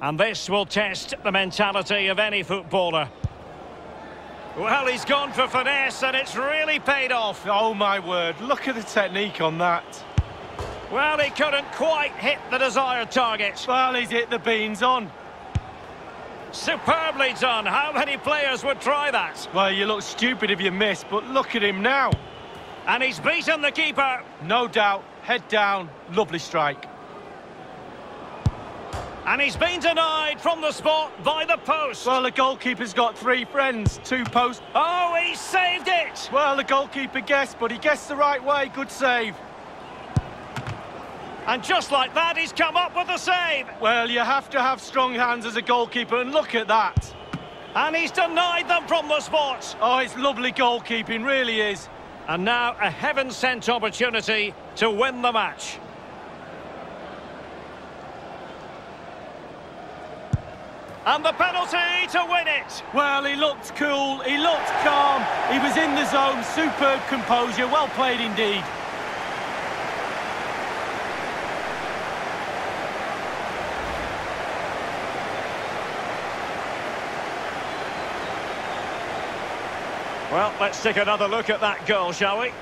And this will test the mentality of any footballer. Well, he's gone for finesse and it's really paid off. Oh my word, look at the technique on that. Well, he couldn't quite hit the desired target. Well, he's hit the beans on. Superbly done. How many players would try that? Well, you look stupid if you miss, but look at him now. And he's beaten the keeper. No doubt, head down, lovely strike. And he's been denied from the spot by the post. Well, the goalkeeper's got three friends, two posts. Oh, he saved it! Well, the goalkeeper guessed, but he guessed the right way. Good save. And just like that, he's come up with the save. Well, you have to have strong hands as a goalkeeper, and look at that. And he's denied them from the spot. Oh, it's lovely goalkeeping, really is. And now a heaven-sent opportunity to win the match. And the penalty to win it. Well, he looked cool, he looked calm, he was in the zone, superb composure, well played indeed. Well, let's take another look at that goal, shall we?